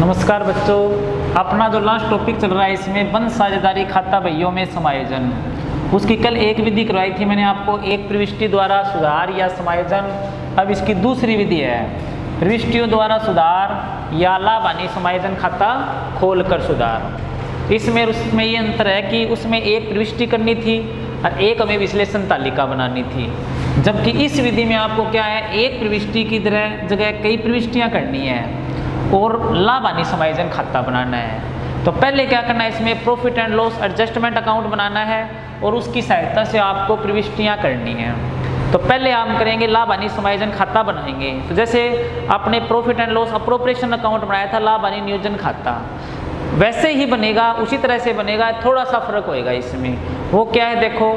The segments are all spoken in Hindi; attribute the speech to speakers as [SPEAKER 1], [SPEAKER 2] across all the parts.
[SPEAKER 1] नमस्कार बच्चों, अपना जो लास्ट टॉपिक चल रहा है, इसमें बंद साझेदारी खाता बहियों में समायोजन। उसकी कल एक विधि करवाई थी, मैंने आपको एक प्रविष्टि द्वारा सुधार या समायोजन। अब इसकी दूसरी विधि है, प्रविष्टियों द्वारा सुधार या लाभ हानि समायोजन खाता खोल कर सुधार। इसमें, उसमें ये अंतर है कि उसमें एक प्रविष्टि करनी थी और एक हमें विश्लेषण तालिका बनानी थी। जबकि इस विधि में आपको क्या है, एक प्रविष्टि की तरह जगह कई प्रविष्टियाँ करनी है। और लाभानी समायोजन खाता बनाना है। तो पहले क्या करना है, इसमें profit and loss adjustment account बनाना है और उसकी सहायता से आपको प्रविष्टियाँ करनी है। तो पहले हम करेंगे, लाभ हानि समायोजन खाता बनाएँगे। तो जैसे आपने profit and loss appropriation account बनाया था, लाभ हानि नियोजन खाता। वैसे ही बनेगा, उसी तरह से बनेगा, थोड़ा सा फ़र्क होएगा इसमें। वो क्या है, देखो,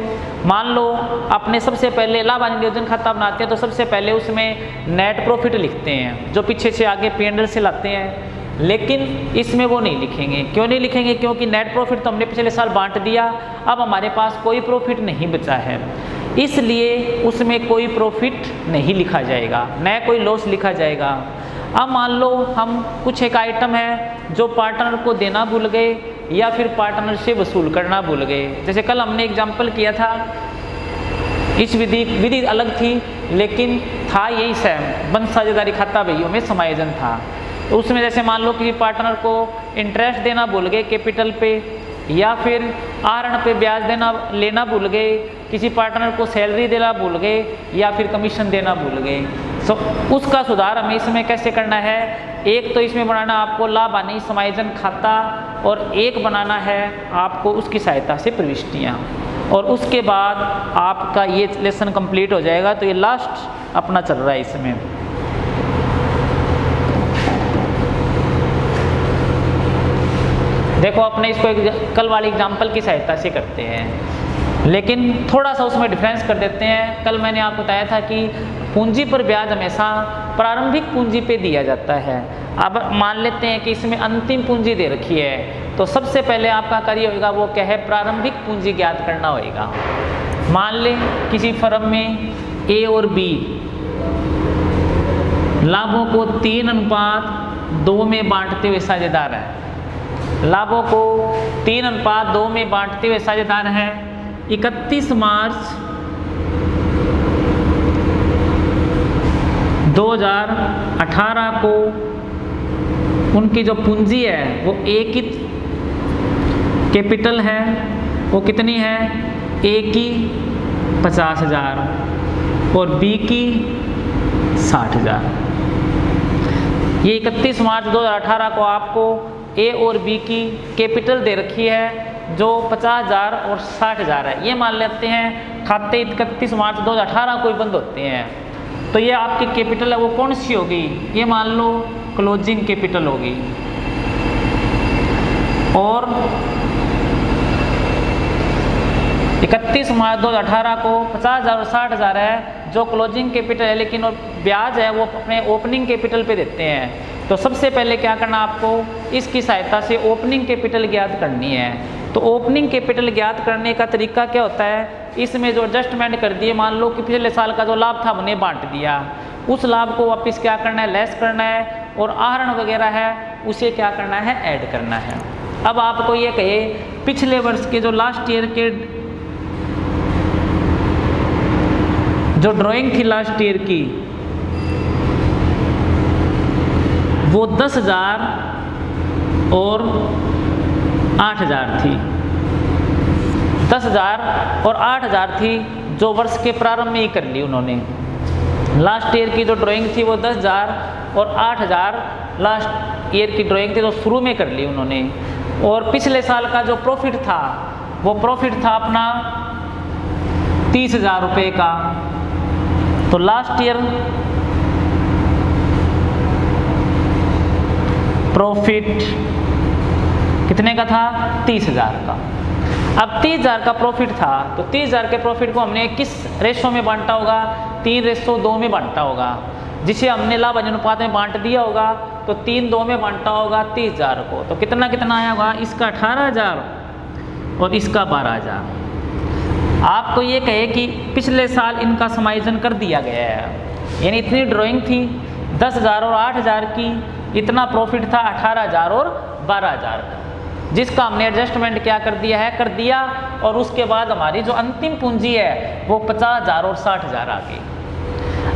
[SPEAKER 1] मान लो अपने सबसे पहले लाभ हानि नियोजन खाता बनाते हैं तो सबसे पहले उसमें नेट प्रॉफिट लिखते हैं, जो पीछे से आगे पी से लाते हैं। लेकिन इसमें वो नहीं लिखेंगे। क्यों नहीं लिखेंगे? क्योंकि नेट प्रॉफिट तो हमने पिछले साल बांट दिया, अब हमारे पास कोई प्रॉफिट नहीं बचा है। इसलिए उसमें कोई प्रॉफिट नहीं लिखा जाएगा, न कोई लॉस लिखा जाएगा। अब मान लो हम कुछ एक आइटम है जो पार्टनर को देना भूल गए या फिर पार्टनर से वसूल करना भूल गए। जैसे कल हमने एग्ज़ाम्पल किया था, इस विधि विधि अलग थी, लेकिन था यही सेम बंद साझेदारी खाता भैया में समायोजन था। तो उसमें जैसे मान लो कि पार्टनर को इंटरेस्ट देना भूल गए कैपिटल पे या फिर आहरण पे ब्याज देना, लेना भूल गए, किसी पार्टनर को सैलरी देना भूल गए, या फिर कमीशन देना भूल गए। सो उसका सुधार हमें इसमें कैसे करना है? एक तो इसमें बनाना आपको लाभ हानि समायोजन खाता, और एक बनाना है आपको उसकी सहायता से प्रविष्टियाँ। और उसके बाद आपका ये लेसन कंप्लीट हो जाएगा तो ये लास्ट अपना चल रहा है इसमें। देखो, अपने इसको कल वाली एग्ज़ाम्पल की सहायता से करते हैं। लेकिन थोड़ा सा उसमें डिफरेंस कर देते हैं। कल मैंने आपको बताया था कि पूंजी पर ब्याज हमेशा प्रारंभिक पूंजी पे दिया जाता है। अब मान लेते हैं कि इसमें अंतिम पूंजी दे रखी है तो सबसे पहले आपका कार्य होगा वो क्या है? प्रारंभिक पूंजी ज्ञात करना होगा मान लें किसी फर्म में ए और बी लाभों को तीन अनुपात दो में बांटते हुए साझेदार है। लाभों को तीन अनुपात दो में बांटते हुए साझेदार हैं। 31 मार्च 2018 को उनकी जो पूंजी है, वो एक की कैपिटल है। वो कितनी है? ए की पचास हज़ार और बी की साठ हज़ार। ये 31 मार्च 2018 को आपको ए और बी की कैपिटल दे रखी है, जो पचास हज़ार और साठ हज़ार है। ये मान लेते हैं, खाते इकतीस मार्च 2018 को ही बंद होते हैं। तो ये आपकी कैपिटल है, वो कौन सी होगी? ये मान लो क्लोजिंग कैपिटल होगी। और 31 मार्च 2018 को पचास हज़ार और साठ हज़ार है जो क्लोजिंग कैपिटल है, लेकिन ब्याज है, वो अपने ओपनिंग कैपिटल पे देते हैं। तो सबसे पहले क्या करना आपको? इसकी सहायता से ओपनिंग कैपिटल ज्ञात करनी है। तो ओपनिंग कैपिटल ज्ञात करने का तरीका क्या होता है? इसमें जो एडजस्टमेंट कर दिए, मान लो कि पिछले साल का जो लाभ था, हमने बांट दिया। उस लाभ को वापस क्या करना है? लेस करना है। और आहरण वगैरह है, उसे क्या करना है? ऐड करना है। अब आपको ये कहे, पिछले वर्ष के जो लास्ट ईयर के जो ड्राइंग थी लास्ट ईयर की, वो दस हज़ार और आठ हज़ार थी। दस हज़ार और आठ हज़ार थी जो वर्ष के प्रारंभ में ही कर ली उन्होंने। लास्ट ईयर की जो ड्राइंग थी वो दस हज़ार और आठ हज़ार लास्ट ईयर की ड्राइंग थी तो शुरू में कर ली उन्होंने। और पिछले साल का जो प्रॉफिट था, वो प्रॉफिट था अपना तीस हज़ार रुपये का। तो लास्ट ईयर प्रॉफिट कितने का था? तीस हज़ार का। अब तीस हज़ार का प्रॉफिट था तो तीस हज़ार के प्रॉफिट को हमने किस रेशो में बांटा होगा? तीन रेशो दो में बांटा होगा। जिसे हमने लाभ अनुपात में बांट दिया होगा तो तीन दो में बांटा होगा तीस हज़ार को। तो कितना कितना आया होगा? इसका अठारह हज़ार और इसका बारह हज़ार। आपको ये कहे कि पिछले साल इनका समायोजन कर दिया गया है। यानी इतनी ड्राइंग थी, दस हज़ार और आठ हज़ार की, इतना प्रॉफिट था अठारह हज़ार और बारह हज़ार। का जिसका हमने एडजस्टमेंट क्या कर दिया है? कर दिया, और उसके बाद हमारी जो अंतिम पूंजी है, वो पचास हज़ार और साठ हज़ार आ गई।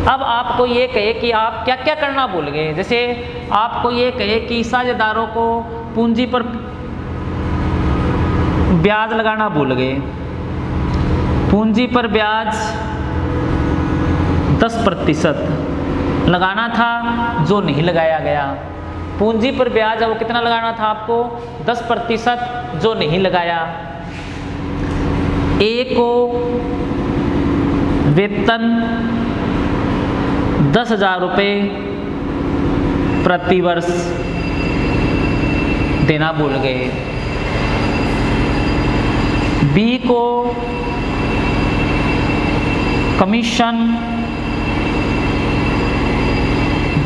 [SPEAKER 1] अब आपको ये कहे कि आप क्या क्या करना भूल गए? जैसे आपको ये कहे कि साझेदारों को पूंजी पर ब्याज लगाना भूल गए। पूंजी पर ब्याज दस प्रतिशत लगाना था जो नहीं लगाया गया। पूंजी पर ब्याज वो कितना लगाना था आपको? 10 प्रतिशत जो नहीं लगाया। ए को वेतन दस हज़ार रुपये प्रतिवर्ष देना भूल गए। बी को कमीशन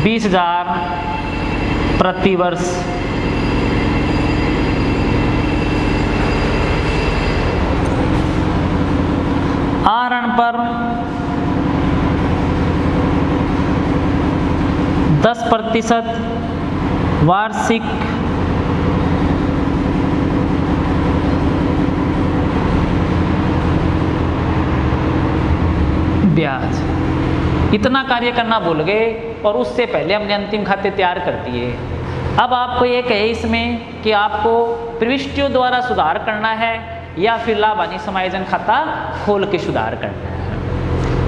[SPEAKER 1] बीस हज़ार प्रति वर्ष आहरण पर दस प्रतिशत वार्षिक ब्याज। इतना कार्य करना भूल गए और उससे पहले हमने अंतिम खाते तैयार कर दिए। अब आपको ये कहे इसमें कि आपको प्रविष्टियों द्वारा सुधार करना है या फिर लाभ हानि समायोजन खाता खोल के सुधार करना है।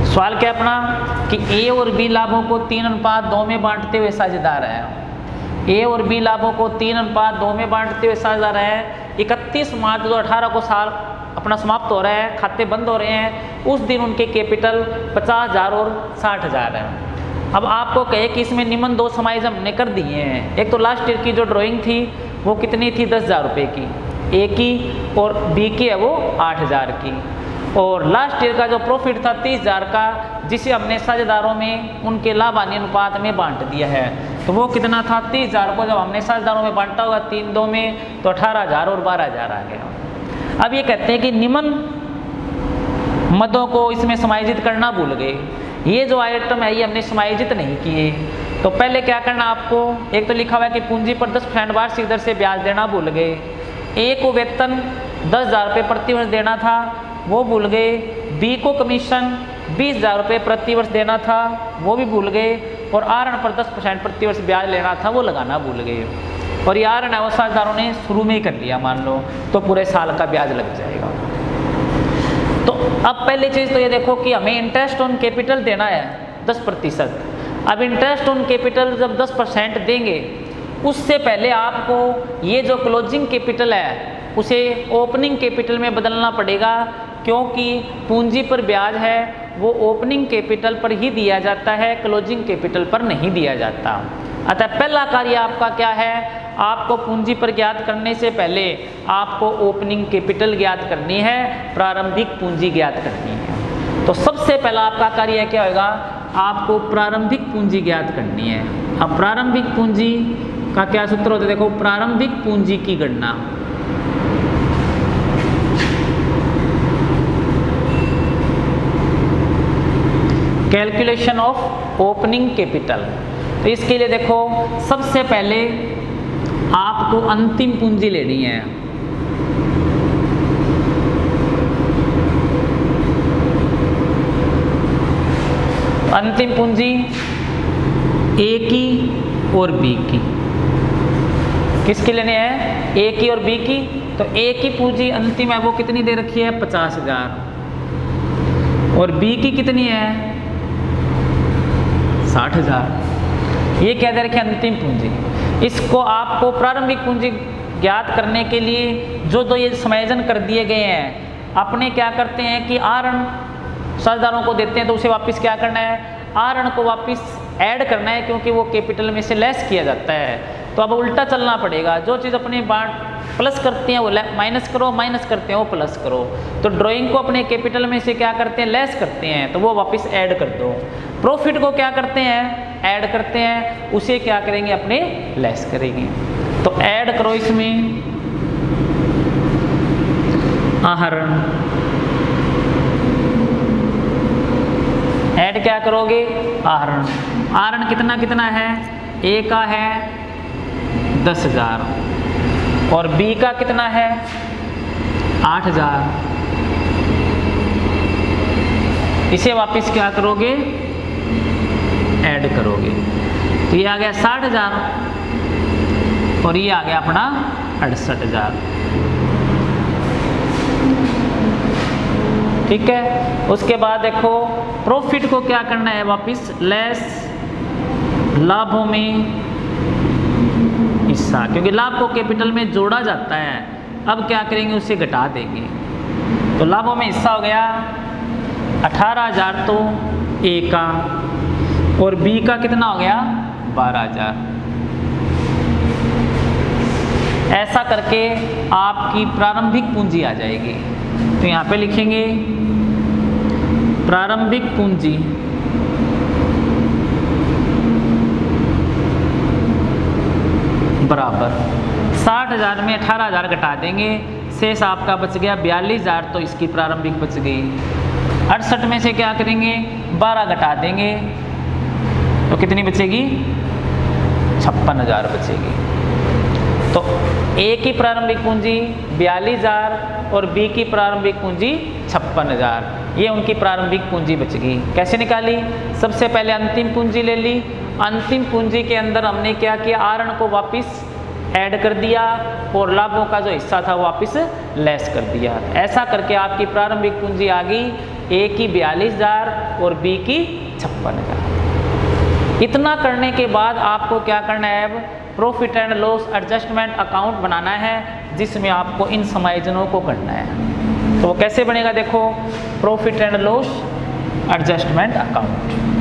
[SPEAKER 1] सवाल क्या अपना? कि ए और बी लाभों को तीन अनुपात दो में बांटते हुए साझेदार है। ए और बी लाभों को तीन अनुपात दो में बांटते हुए साझेदार है। इकतीस मार्च दो को साल अपना समाप्त हो रहा है, खाते बंद हो रहे हैं, उस दिन उनके कैपिटल पचास हज़ार और साठ हज़ार है। अब आपको कहे कि इसमें निम्न दो समाइज हमने कर दिए हैं। एक तो लास्ट ईयर की जो ड्राइंग थी, वो कितनी थी? दस हज़ार रुपये की। ए की और बी की है वो आठ हज़ार की। और लास्ट ईयर का जो प्रॉफिट था, तीस हज़ार का, जिसे हमने साझेदारों में, उनके लाभ हानि अनुपात में बांट दिया है। तो वो कितना था? तीस हज़ार को जब हमने साझेदारों में बांटा होगा, तीन दो में तो अठारह हज़ार और बारह हज़ार आ गया। अब ये कहते हैं कि निम्न मदों को इसमें समायोजित करना भूल गए। ये जो आइटम है, ये हमने समायोजित नहीं किए। तो पहले क्या करना आपको? एक तो लिखा हुआ है कि पूंजी पर 10 परसेंट वार्षिक दर से ब्याज देना भूल गए। ए को वेतन दस हज़ार रुपये प्रति वर्ष देना था, वो भूल गए। बी को कमीशन बीस हज़ार रुपये प्रतिवर्ष देना था, वो भी भूल गए। और आर पर दस परसेंट प्रतिवर्ष ब्याज लेना था, वो लगाना भूल गए। और ये आर वो ने शुरू में ही कर लिया, मान लो तो पूरे साल का ब्याज लग जाएगा। तो अब पहली चीज़ तो ये देखो कि हमें इंटरेस्ट ऑन कैपिटल देना है, दस प्रतिशत। अब इंटरेस्ट ऑन कैपिटल जब दस परसेंट देंगे, उससे पहले आपको ये जो क्लोजिंग कैपिटल है, उसे ओपनिंग कैपिटल में बदलना पड़ेगा, क्योंकि पूंजी पर ब्याज है, वो ओपनिंग कैपिटल पर ही दिया जाता है क्लोजिंग कैपिटल पर नहीं दिया जाता। अतः पहला कार्य आपका क्या है? आपको पूंजी पर ज्ञात करने से पहले आपको ओपनिंग कैपिटल ज्ञात करनी है, प्रारंभिक पूंजी ज्ञात करनी है। तो सबसे पहला आपका कार्य क्या होगा आपको प्रारंभिक पूंजी ज्ञात करनी है। अब प्रारंभिक पूंजी का क्या सूत्र होता है? देखो, प्रारंभिक पूंजी की गणना। कैलकुलेशन ऑफ़ ओपनिंग कैपिटल तो इसके लिए देखो, सबसे पहले आपको अंतिम पूंजी लेनी है। अंतिम पूंजी ए की और बी की। किसके लेने हैं? ए की और बी की। तो ए की पूंजी अंतिम है, वो कितनी दे रखी है? पचास हज़ार। और बी की कितनी है? साठ हज़ार। ये क्या दे रखी अंतिम पूंजी। इसको आपको प्रारंभिक पूंजी ज्ञात करने के लिए जो दो ये समायोजन कर दिए गए हैं, अपने क्या करते हैं कि आरण साझेदारों को देते हैं तो उसे वापस क्या करना है? आरण को वापस ऐड करना है, क्योंकि वो कैपिटल में से लेस किया जाता है। तो अब उल्टा चलना पड़ेगा। जो चीज़ अपने बांट प्लस करते हैं, वो माइनस करो, माइनस करते हैं, वो प्लस करो। तो ड्राइंग को अपने कैपिटल में से क्या करते हैं? लेस करते हैं तो वो वापस ऐड कर दो। प्रॉफिट को क्या करते हैं? ऐड करते हैं, उसे क्या करेंगे, अपने लेस करेंगे। तो ऐड करो इसमें। आहरण ऐड क्या करोगे? आहरण। आहरण कितना कितना है? ए का है दस हज़ार। और बी का कितना है? आठ हज़ार। इसे वापस क्या करोगे? ऐड करोगे। तो ये आ गया साठ हज़ार। और ये आ गया अपना अड़सठ हज़ार। ठीक है? उसके बाद देखो प्रॉफिट को क्या करना है वापस? लेस लाभों में हिस्सा। क्योंकि लाभ को कैपिटल में जोड़ा जाता है। अब क्या करेंगे, उसे घटा देंगे। तो लाभों में हिस्सा हो गया अठारह हज़ार तो ए का और बी का कितना हो गया? बारह हज़ार। ऐसा करके आपकी प्रारंभिक पूंजी आ जाएगी। तो यहाँ पे लिखेंगे, प्रारंभिक पूंजी। बराबर। साठ हज़ार में अठारह हज़ार घटा देंगे। शेष आपका बच गया बयालीस हज़ार तो इसकी प्रारंभिक बच गई। अड़सठ में से क्या करेंगे? बारह घटा देंगे। तो कितनी बचेगी? छप्पन हज़ार बचेगी। तो ए की प्रारंभिक पूंजी बयालीस हज़ार और बी की प्रारंभिक पूंजी छप्पन हज़ार। ये उनकी प्रारंभिक पूंजी बचेगी। कैसे निकाली? सबसे पहले अंतिम पूंजी ले ली। अंतिम पूंजी के अंदर हमने क्या किया? आरण को वापस ऐड कर दिया और लाभों का जो हिस्सा था वापस लेस कर दिया। ऐसा करके आपकी प्रारंभिक पूंजी आ गई ए की बयालीस हज़ार और बी की छप्पन हज़ार। इतना करने के बाद आपको क्या करना है? अब profit and loss adjustment account बनाना है, जिसमें आपको इन समायोजनों को करना है। तो वो कैसे बनेगा देखो? Profit and loss adjustment account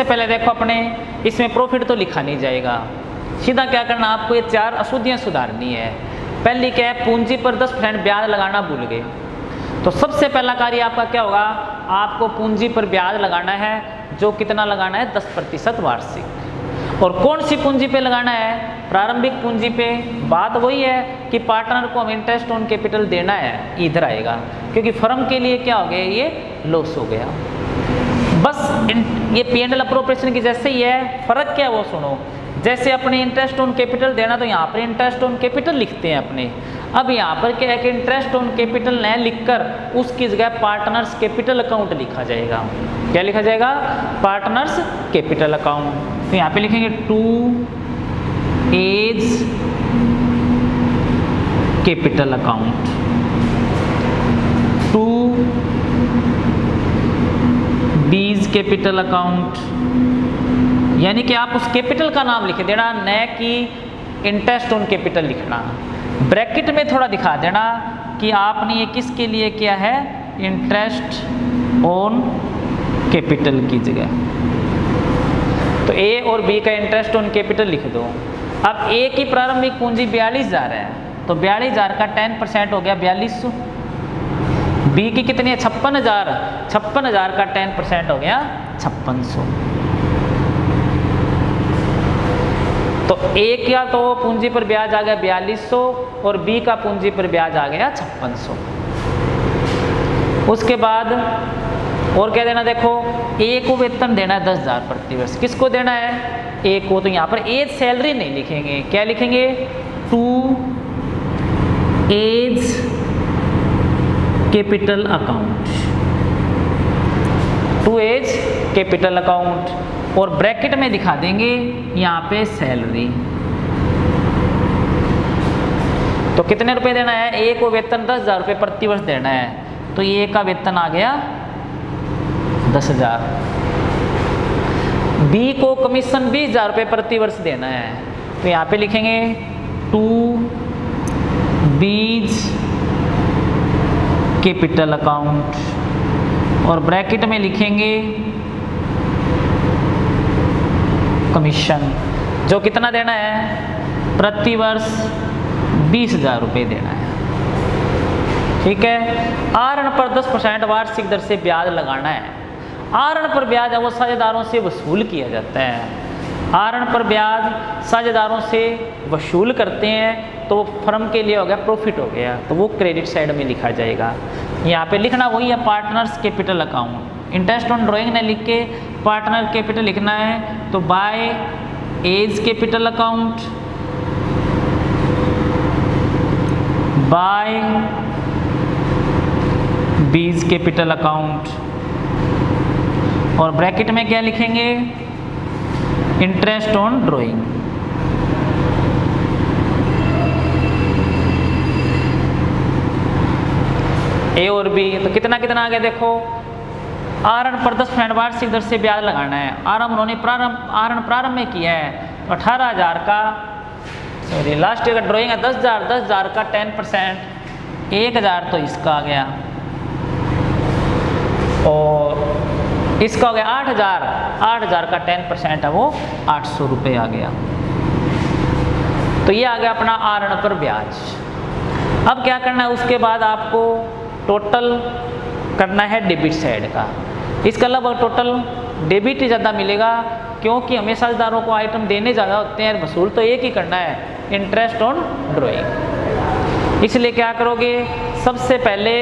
[SPEAKER 1] सबसे पहले देखो अपने, इसमें प्रॉफिट तो लिखा नहीं जाएगा। सीधा क्या करना, आपको ये चार अशुद्धियाँ सुधारनी है। पहली क्या है, पूंजी पर 10 परसेंट ब्याज लगाना भूल गए। तो सबसे पहला कार्य आपका क्या होगा, आपको पूंजी पर ब्याज लगाना है, जो कितना लगाना है 10 प्रतिशत वार्षिक। और कौन सी पूंजी पे लगाना है, प्रारंभिक पूंजी पे? बात वही है कि पार्टनर को हम इंटरेस्ट ऑन कैपिटल देना है, इधर आएगा। क्योंकि फर्म के लिए क्या हो गया, ये लॉस हो गया। बस ये पी एंड एल अप्रोप्रिएशन की जैसे ही है, फ़र्क क्या है वो सुनो। जैसे अपने इंटरेस्ट ऑन कैपिटल देना तो यहाँ पर इंटरेस्ट ऑन कैपिटल लिखते हैं अपने। अब यहाँ पर क्या है कि इंटरेस्ट ऑन कैपिटल न लिखकर उसकी जगह पार्टनर्स कैपिटल अकाउंट लिखा जाएगा। क्या लिखा जाएगा? पार्टनर्स कैपिटल अकाउंट तो यहाँ पे लिखेंगे to A's capital account to B's capital account यानी कि आप उस कैपिटल का नाम लिख देना, न कि इंटरेस्ट ऑन कैपिटल लिखना। ब्रैकेट में थोड़ा दिखा देना कि आपने ये किसके लिए किया है? इंटरेस्ट ऑन कैपिटल की जगह। तो ए और बी का इंटरेस्ट ऑन कैपिटल लिख दो। अब ए की प्रारंभिक पूंजी बयालीस हज़ार है। तो बयालीस हज़ार का टेन परसेंट हो गया बयालीस सौ। बी की कितनी है? छप्पन हज़ार। छप्पन हज़ार का टेन परसेंट हो गया। छप्पन सौ। तो ए का तो पूंजी पर ब्याज आ गया बयालीस सौ और बी का पूंजी पर ब्याज आ गया छप्पन सौ। उसके बाद और क्या देना, देखो, ए को वेतन देना है दस हज़ार प्रति वर्ष किसको देना है? ए को। तो यहाँ पर एज सैलरी नहीं लिखेंगे। क्या लिखेंगे? To A's capital account to A's capital account और ब्रैकेट में दिखा देंगे यहाँ पे सैलरी तो कितने रुपए देना है? ए को वेतन दस हज़ार रुपये प्रति वर्ष देना है। तो ए का वेतन आ गया दस हज़ार। बी को कमीशन बीस हज़ार रुपये प्रति वर्ष देना है। तो यहाँ पे लिखेंगे टू बीज कैपिटल अकाउंट और ब्रैकेट में लिखेंगे कमीशन जो कितना देना है? प्रति वर्ष बीस हज़ार रुपये देना है। ठीक है? आरण पर दस परसेंट वार्षिक दर से ब्याज लगाना है। आरण पर ब्याज वो साझेदारों से वसूल किया जाता है। आरण पर ब्याज साझेदारों से वसूल करते हैं तो वो फर्म के लिए हो गया प्रॉफिट हो गया। तो वो क्रेडिट साइड में लिखा जाएगा। यहाँ पे लिखना वही है partners capital account interest on drawing ने लिख के पार्टनर कैपिटल लिखना है तो by A's capital account by B's capital account और ब्रैकेट में क्या लिखेंगे? इंटरेस्ट ऑन ड्राइंग ए और बी तो कितना कितना आ गया देखो? आरण पर दस परसेंट वार्षिक दर से ब्याज लगाना है। आरंभ उन्होंने प्रारंभ, आरण प्रारंभ में किया है। तो अठारह हज़ार का सॉरी लास्ट ईयर का ड्राइंग है, दस हज़ार दस हज़ार का टेन परसेंट एक हज़ार तो इसका आ गया। और इसका हो गया आठ हज़ार आठ हज़ार का टेन परसेंट है वो आठ सौ रुपये आ गया। तो ये आ गया अपना आरण पर ब्याज। अब क्या करना है, उसके बाद आपको टोटल करना है डेबिट साइड का। इसका लगभग टोटल डेबिट ही ज़्यादा मिलेगा, क्योंकि हमेशा साझेदारों को आइटम देने ज़्यादा होते हैं, वसूल तो एक ही करना है इंटरेस्ट ऑन ड्रॉइंग इसलिए क्या करोगे, सबसे पहले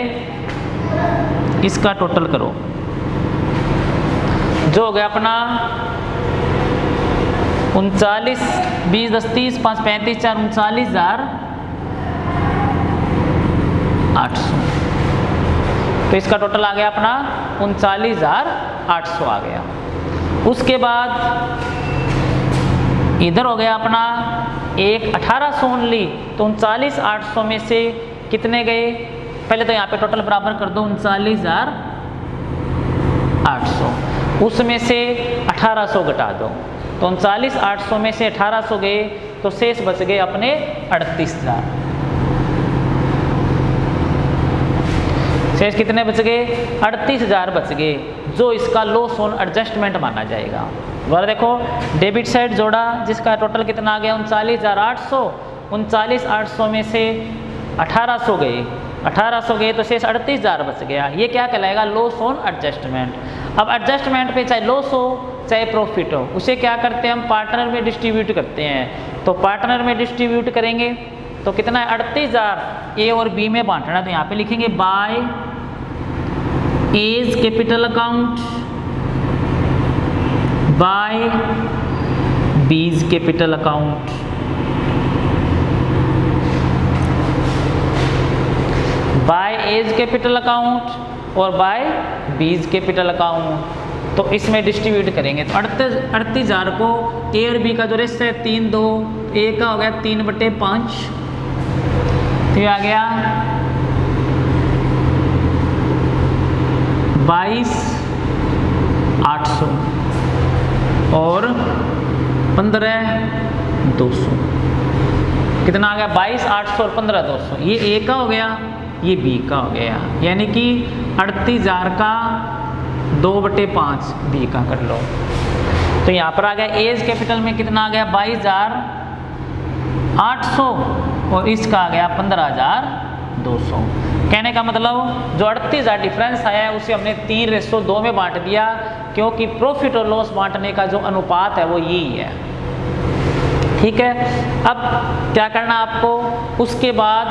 [SPEAKER 1] इसका टोटल करो। जो हो गया अपना उनचालीस, बीस, दस, तीस, पाँच, पैंतीस, चार, उनचालीस हज़ार आठ सौ। तो इसका टोटल आ गया अपना उनचालीस हज़ार आठ सौ आ गया। उसके बाद इधर हो गया अपना एक अठारह सौ ओनली तो उनचालीस आठ सौ में से कितने गए? पहले तो यहाँ पे टोटल बराबर कर दो, उनचालीस हज़ार आठ सौ। उसमें से अठारह सौ घटा दो। तो उनचालीस आठ सौ में से अठारह सौ गए तो शेष बच गए अपने अड़तीस हज़ार। शेष कितने बच गए? अड़तीस हज़ार बच गए, जो इसका लॉस ऑन एडजस्टमेंट माना जाएगा। दोबारा देखो डेबिट साइड जोड़ा, जिसका टोटल कितना आ गया? उनचालीस हज़ार आठ सौ। उनचालीस आठ सौ में से अठारह सौ गए। अठारह सौ गए तो शेष अड़तीस हज़ार बच गया। ये क्या कहलाएगा? लॉस ऑन एडजस्टमेंट अब एडजस्टमेंट पे चाहे लॉस हो, चाहे प्रॉफिट हो, उसे क्या करते हैं हम? पार्टनर में डिस्ट्रीब्यूट करते हैं। तो पार्टनर में डिस्ट्रीब्यूट करेंगे तो कितना है? अड़तीस हज़ार। ए और बी में बांटना तो यहाँ पे लिखेंगे by A's capital account by B's capital account by A's capital account और बाय बीज कैपिटल अकाउंट तो इसमें डिस्ट्रीब्यूट करेंगे। तो अड़तीस अड़तीस हज़ार को ए और बी का जो रेस्ट है, तीन दो ए का हो गया तीन बटे पाँच। तो आ गया बाईस, आठ सौ। और पंद्रह, दो सौ। कितना आ गया? बाईस, आठ सौ और पंद्रह, दो सौ। ये ए का हो गया ये बी का हो गया। यानी कि अड़तीस हज़ार का दो बटे पाँच बी का कर लो। तो यहाँ पर आ गया एज कैपिटल में कितना आ गया? बाईस हज़ार आठ सौ और इसका आ गया पंद्रह हज़ार दो सौ। कहने का मतलब जो अड़तीस हज़ार डिफरेंस आया है, उसे हमने तीन रेसो दो में बांट दिया, क्योंकि प्रॉफिट और लॉस बांटने का जो अनुपात है, वो यही है। ठीक है? अब क्या करना आपको? उसके बाद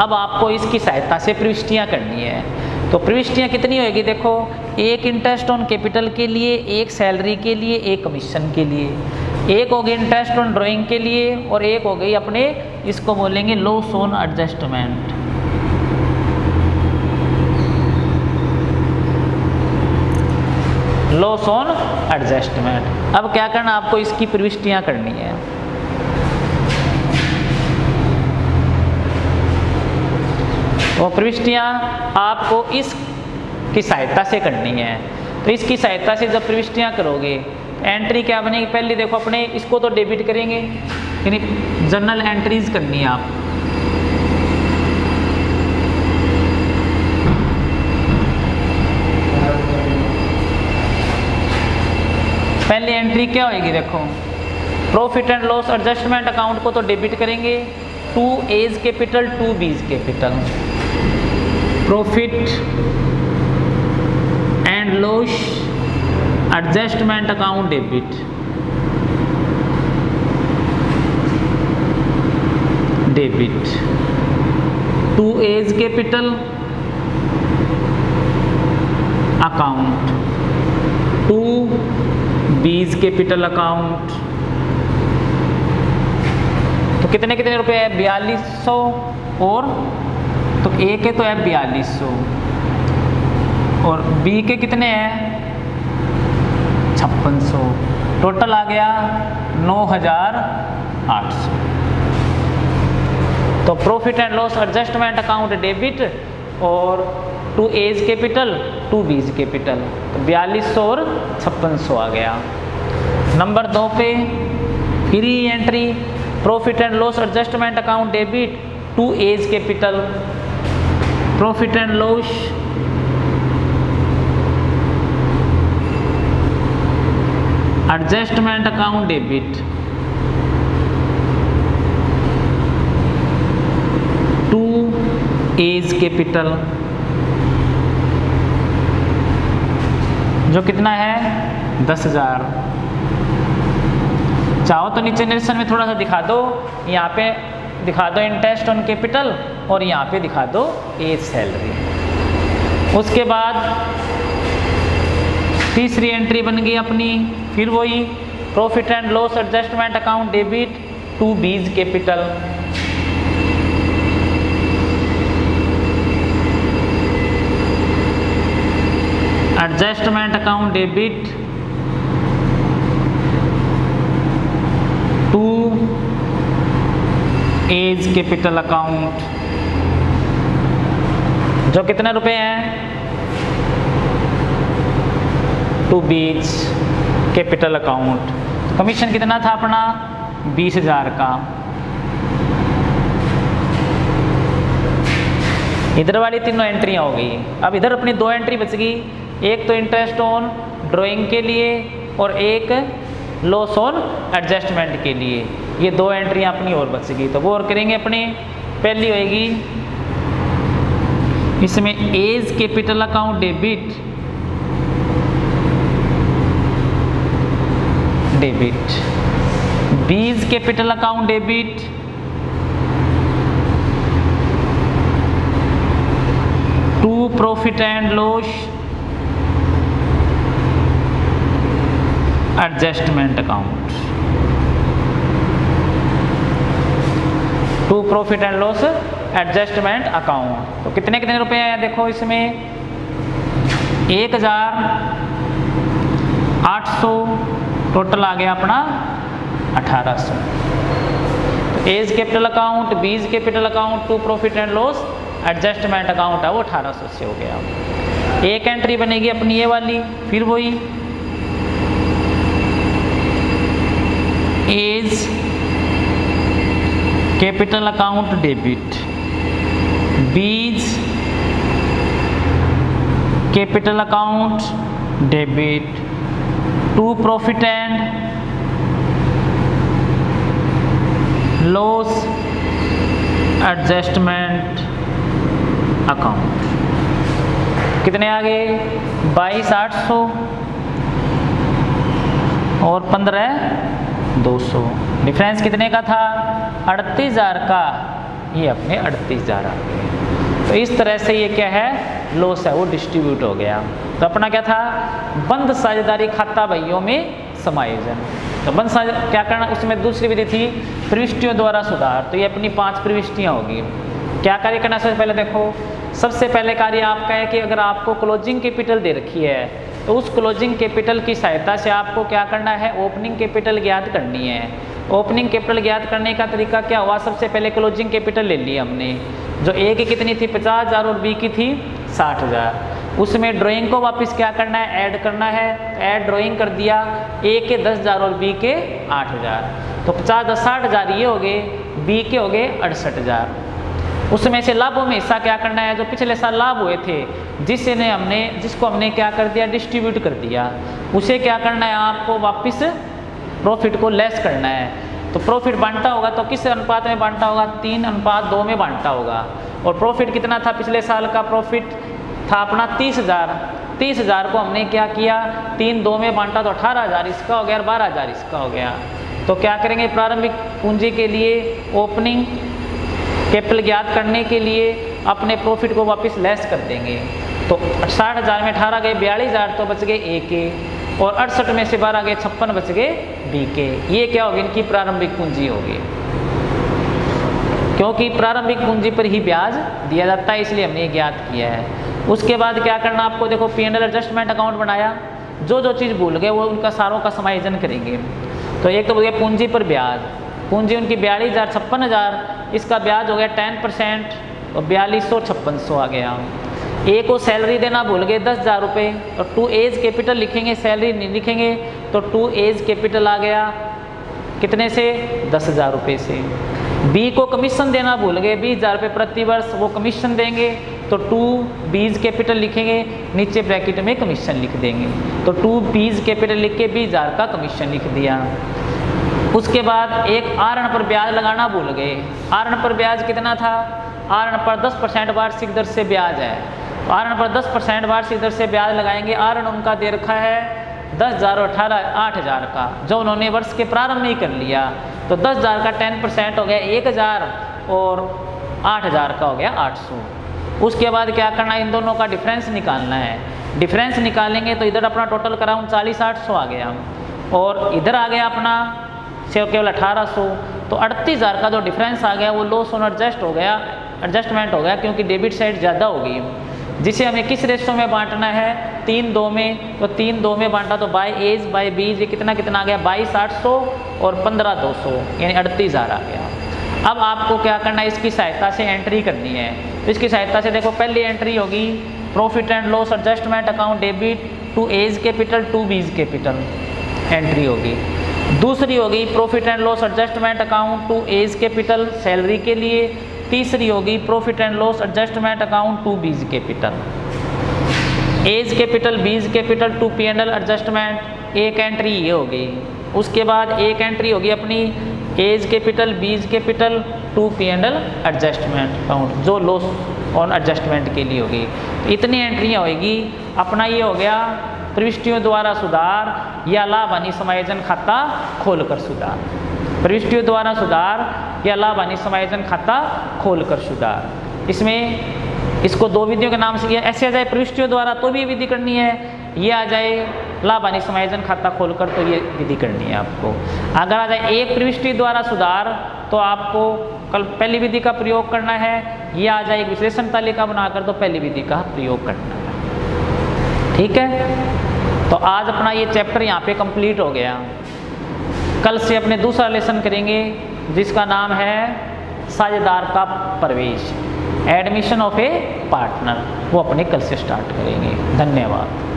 [SPEAKER 1] अब आपको इसकी सहायता से प्रविष्टियाँ करनी है। तो प्रविष्टियाँ कितनी होगी देखो, एक इंटरेस्ट ऑन कैपिटल के लिए, एक सैलरी के लिए, एक कमीशन के लिए। एक हो गई इंटरेस्ट ऑन ड्राइंग के लिए और एक हो गई अपने, इसको बोलेंगे loss on adjustment loss on adjustment अब क्या करना, आपको इसकी प्रविष्टियाँ करनी है। तो प्रविष्टियाँ आपको इस की सहायता से करनी है। तो इसकी सहायता से जब प्रविष्टियाँ करोगे एंट्री क्या बनेगी? पहले देखो, अपने इसको तो डेबिट करेंगे, यानी जर्नल एंट्रीज करनी है आप। पहली एंट्री क्या होगी देखो? Profit and loss adjustment account को तो डेबिट करेंगे to A's capital to B's capital profit and loss adjustment account debit debit to A's capital account to B's capital account तो कितने कितने रुपए है? बयालीस सौ और ए के तो है बयालीस सौ। और बी के कितने हैं? छप्पन सौ। टोटल आ गया नौ हज़ार आठ सौ। तो profit and loss adjustment account debit और to A's capital to B's capital तो बयालीस सौ और छप्पन सौ आ गया। नंबर दो पे free entry profit and loss adjustment account debit to A's capital profit and loss adjustment account debit to A's capital जो कितना है? दस हज़ार। चाहो तो नीचे निरीक्षण में थोड़ा सा दिखा दो। यहाँ पे दिखा दो इंटरेस्ट ऑन कैपिटल और यहाँ पे दिखा दो एज सैलरी उसके बाद तीसरी एंट्री बन गई अपनी, फिर वही profit and loss adjustment account debit to B's capital adjustment account debit to A's capital account जो कितने रुपए हैं? To B's capital account commission कितना था अपना? बीस हज़ार का। इधर वाली तीनों एंट्रियाँ हो गई। अब इधर अपनी दो एंट्री बच गई। एक तो इंटरेस्ट ऑन ड्राइंग के लिए और एक लॉस ऑन एडजस्टमेंट के लिए। ये दो एंट्री अपनी और बच गई। तो वो और करेंगे अपनी। पहली होएगी इसमें A's capital account debit debit, B's capital account debit, to profit and loss, adjustment account. To profit and loss adjustment account तो कितने कितने रुपए हैं देखो इसमें? एक हज़ार आठ सौ टोटल आ गया अपना अठारह सौ। तो A's capital account B's capital account to profit and loss adjustment account है, वो अठारह सौ से हो गया। एक एंट्री बनेगी अपनी ये वाली, फिर वही। A's capital account debit B's capital account debit to profit and loss adjustment account कितने आ गए? बाईस, आठ सौ और पंद्रह, दो सौ। डिफरेंस कितने का था? अड़तीस हज़ार का। ये अपने अड़तीस हज़ार आ गए। तो इस तरह से ये क्या है? लॉस है, वो डिस्ट्रीब्यूट हो गया। तो अपना क्या था? बंद साझेदारी खाता भैयों में समायोजन। तो बंद साझ, क्या करना? उसमें दूसरी विधि थी, प्रविष्टियों द्वारा सुधार। तो ये अपनी पाँच प्रविष्टियाँ होगी। क्या कार्य करना सबसे पहले देखो, सबसे पहले कार्य आपका है कि अगर आपको क्लोजिंग कैपिटल दे रखी है तो उस क्लोजिंग कैपिटल की सहायता से आपको क्या करना है? ओपनिंग कैपिटल ज्ञात करनी है। ओपनिंग कैपिटल ज्ञात करने का तरीका क्या हुआ? सबसे पहले क्लोजिंग कैपिटल ले ली हमने। जो ए की कितनी थी? पचास हज़ार और बी की थी, साठ हज़ार। उसमें ड्राइंग को वापस क्या करना है? ऐड करना है। ऐड ड्राइंग कर दिया। ए के दस हज़ार और बी के आठ हज़ार। तो पचास दस साठ हज़ार ये हो गए। बी के हो गए अड़सठ हज़ार। उसमें से लाभों में हिस्सा क्या करना है? जो पिछले साल लाभ हुए थे जिससे ने हमने जिसको हमने क्या कर दिया? डिस्ट्रीब्यूट कर दिया। उसे क्या करना है? आपको वापस प्रॉफिट को लेस करना है। तो प्रॉफिट बांटता होगा तो किस अनुपात में बांटता होगा? तीन अनुपात दो में बांटता होगा। और प्रॉफिट कितना था पिछले साल का प्रॉफिट था अपना तीस हज़ार। तीस हज़ार को हमने क्या किया? तीन दो में बांटा तो अठारह हज़ार, इसका हो गया और बारह हज़ार, इसका हो गया। तो क्या करेंगे प्रारंभिक पूंजी के लिए? ओपनिंग कैपिटल ज्ञात करने के लिए अपने प्रॉफिट को वापस लेस कर देंगे। तो साठ हज़ार में अठारह गए, बयालीस हज़ार तो बच गए एक के और अड़सठ में से बारह गए, छप्पन बच गए बी के ये क्या होगी? इनकी प्रारंभिक पूंजी होगी। क्योंकि प्रारंभिक पूंजी पर ही ब्याज दिया जाता है, इसलिए हमने ज्ञात किया है। उसके बाद क्या करना आपको? देखो पी एंड एडजस्टमेंट अकाउंट बनाया। जो जो चीज़ भूल गए, वो उनका सारों का समायोजन करेंगे। तो एक तो बोलिए पूंजी पर ब्याज। पूंजी उनकी बयालीस हज़ार, छप्पन हज़ार, इसका ब्याज हो गया टेन परसेंट, और बयालीस सौ, छप्पन सौ आ गया। ए को सैलरी देना भूल गए दस हज़ार रुपये और टू एज कैपिटल लिखेंगे सैलरी नहीं लिखेंगे तो टू एज कैपिटल आ गया कितने से? दस हज़ार रुपये से। बी को कमीशन देना भूल गए, बीस हज़ार रुपये प्रति वर्ष वो कमीशन देंगे तो टू बीज कैपिटल लिखेंगे, नीचे ब्रैकेट में कमीशन लिख देंगे। तो टू बीज कैपिटल लिख के बीस हज़ार का कमीशन लिख दिया। उसके बाद एक आरण पर ब्याज लगाना भूल गए। आरण पर ब्याज कितना था? आरण पर 10 परसेंट वार्षिक दर से ब्याज है। आरण पर 10 परसेंट वार्षिक दर से ब्याज लगाएँगे। आरण उनका दे रखा है दस हज़ार और अठारह, आठ हज़ार का, जो उन्होंने वर्ष के प्रारंभ में ही कर लिया। तो दस हज़ार का टेन परसेंट हो गया एक हज़ार और आठ हज़ार का हो गया आठ सौ। उसके बाद क्या करना इन दोनों का डिफरेंस निकालना है। डिफरेंस निकालेंगे तो इधर अपना टोटल करा उनचालीस आठ सौ आ गया। और इधर आ गया अपना, से केवल अठारह सौ। तो अड़तीस हज़ार का जो डिफरेंस आ गया, वो लॉस ऑन एडजस्ट हो गया एडजस्टमेंट हो गया, क्योंकि डेबिट साइड ज़्यादा हो गई जिसे हमें किस रेशो में बांटना है? तीन दो में तो तीन दो में बांटा तो बाई एज बाई बीज, ये कितना कितना आ गया? बाईस आठ सौ और पंद्रह दो सौ, यानी अड़तीस हज़ार आ गया। अब आपको क्या करना है? इसकी सहायता से एंट्री करनी है। तो इसकी सहायता से देखो, पहली एंट्री होगी profit and loss adjustment account debit to A's capital to B's capital entry होगी। दूसरी होगी profit and loss adjustment account to A's capital salary के लिए। तीसरी होगी profit and loss adjustment account to B's capital A's capital B's capital to P and L adjustment एक एंट्री ये होगी उसके बाद एक एंट्री होगी अपनी। A's capital B's capital to P and L adjustment account जो लॉस ऑन एडजस्टमेंट के लिए होगी इतनी एंट्रियाँ होगी अपना ये हो गया प्रविष्टियों द्वारा सुधार या लाभ हानि समायोजन खाता खोलकर सुधार। प्रविष्टियों द्वारा सुधार या लाभ हानि समायोजन खाता खोलकर सुधार। इसमें इसको दो विधियों के नाम से किया ऐसे आ जाए प्रविष्टियों द्वारा तो भी विधि करनी है, ये आ जाए लाभ हानि समायोजन खाता खोलकर तो ये विधि करनी है आपको। अगर आ जाए एक प्रविष्टि द्वारा सुधार तो आपको कल पहली विधि का प्रयोग करना है, ये आ जाए एक विश्लेषण तालिका बनाकर तो पहली विधि का प्रयोग करना है। ठीक है? तो आज अपना ये चैप्टर यहाँ पे कंप्लीट हो गया। कल से अपने दूसरा लेसन करेंगे, जिसका नाम है साझेदार का प्रवेश, एडमिशन ऑफ़ ए पार्टनर। वो अपने कल से स्टार्ट करेंगे। धन्यवाद।